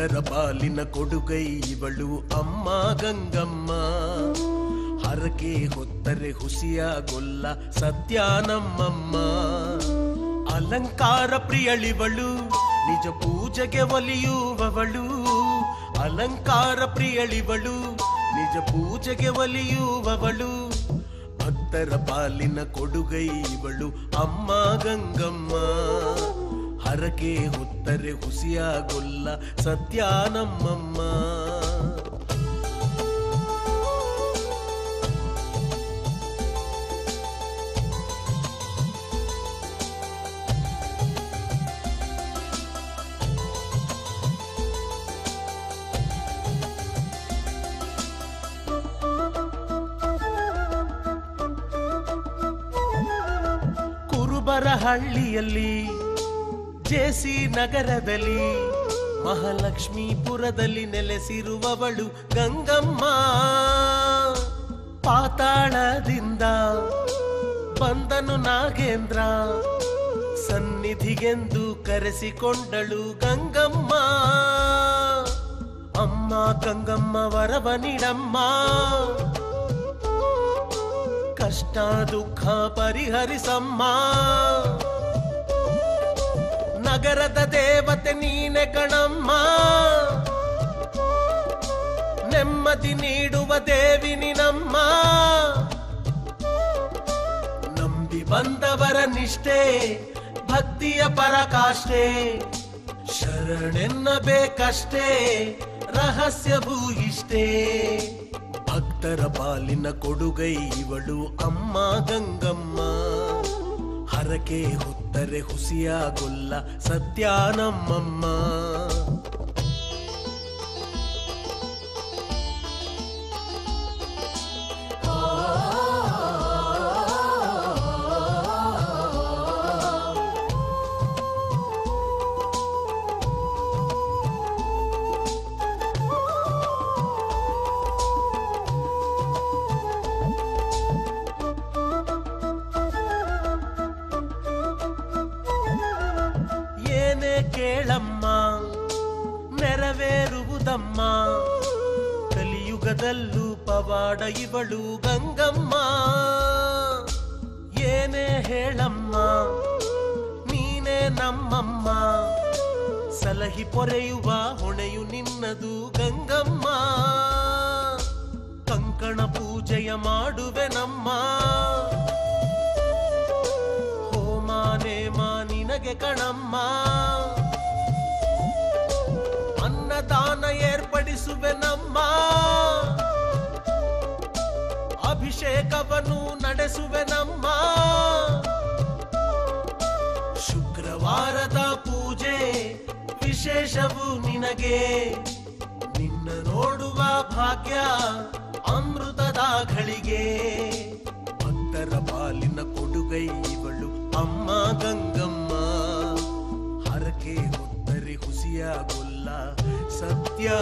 ಭಕ್ತರ ಪಾಲಿನ ಕೊಡುಗೈ ಇವಳು ಅಮ್ಮ ಗಂಗಮ್ಮ. ಹರಕೆ ಹೊತ್ತರೆ ಹುಸಿಯ ಗೊಲ್ಲ ಸತ್ಯ ನಮ್ಮಮ್ಮ. ಅಲಂಕಾರ ಪ್ರಿಯಳಿವಳು, ನಿಜ ಪೂಜೆಗೆ ಒಲಿಯುವವಳು. ಅಲಂಕಾರ ಪ್ರಿಯಳಿವಳು, ನಿಜ ಪೂಜೆಗೆ ಒಲಿಯುವವಳು. ಭಕ್ತರ ಪಾಲಿನ ಕೊಡುಗೈ ಇವಳು ಅಮ್ಮ ಗಂಗಮ್ಮ. ಹರಕೆ ಹೊತ್ತರೆ ಹುಸಿಯಾಗೊಲ್ಲ ಸತ್ಯ ನಮ್ಮಮ್ಮ. ಹಳ್ಳಿಯಲ್ಲಿ ಜೆಸಿ ನಗರದಲ್ಲಿ ಮಹಾಲಕ್ಷ್ಮೀಪುರದಲ್ಲಿ ನೆಲೆಸಿರುವವಳು ಗಂಗಮ್ಮ. ಪಾತಾಳದಿಂದ ಬಂದನು ನಾಗೇಂದ್ರ, ಸನ್ನಿಧಿಗೆಂದು ಕರೆಸಿಕೊಂಡಳು ಗಂಗಮ್ಮ. ಅಮ್ಮ ಗಂಗಮ್ಮ ವರವ ನೀಡಮ್ಮ. ಕಷ್ಟ ದುಃಖ ಪರಿಹರಿಸಮ್ಮ. ನಗರದ ದೇವತೆ ನೀನೆ ಕಣಮ್ಮ. ನೆಮ್ಮದಿ ನೀಡುವ ದೇವಿ ನಿನಮ್ಮ. ನಂಬಿ ಬಂದವರ ನಿಷ್ಠೆ, ಭಕ್ತಿಯ ಪರಕಾಷ್ಠೆ, ಶರಣೆನ್ನಬೇಕಷ್ಟೇ, ರಹಸ್ಯವೂ ಇಷ್ಟೇ. ಭಕ್ತರ ಪಾಲಿನ ಕೊಡುಗೈ ಇವಳು ಅಮ್ಮ ಗಂಗಮ್ಮ. ಹರಕೆ ಹೊತ್ತರೆ ಹುಸಿಯಾಗೊಲ್ಲ ಸತ್ಯ ನಮ್ಮಮ್ಮ. ಕೇಳಮ್ಮ, ನೆರವೇರುವುದಮ್ಮ. ಕಲಿಯುಗದಲ್ಲೂ ಪವಾಡ ಇವಳು ಗಂಗಮ್ಮ. ಏನೇ ಹೇಳಮ್ಮ, ನೀನೇ ನಮ್ಮಮ್ಮ. ಸಲಹಿ ಪೊರೆಯುವ ಹೊಣೆಯು ನಿನ್ನದು ಗಂಗಮ್ಮ. ಕಂಕಣ ಪೂಜೆಯ ಮಾಡುವೆ ನಮ್ಮ ನಿನಗೆ ಕಣಮ್ಮ. ಅನ್ನದಾನ ಏರ್ಪಡಿಸುವೆ ನಮ್ಮ. ಅಭಿಷೇಕವನ್ನು ನಡೆಸುವೆ ನಮ್ಮ. ಶುಕ್ರವಾರದ ಪೂಜೆ ವಿಶೇಷವು ನಿನಗೆ. ನಿನ್ನ ನೋಡುವ ಭಾಗ್ಯ ಅಮೃತದ ಘಳಿಗೆ சத்யா கொல்லா சத்யா.